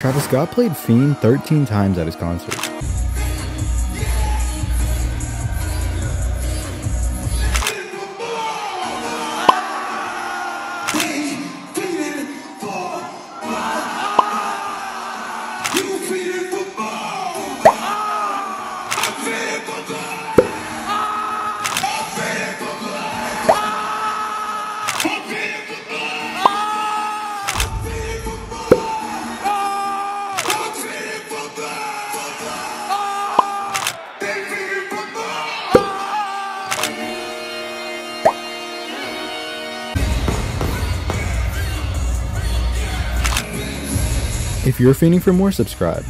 Travis Scott played Fiend 13 times at his concert. If you're fiending for more, subscribe.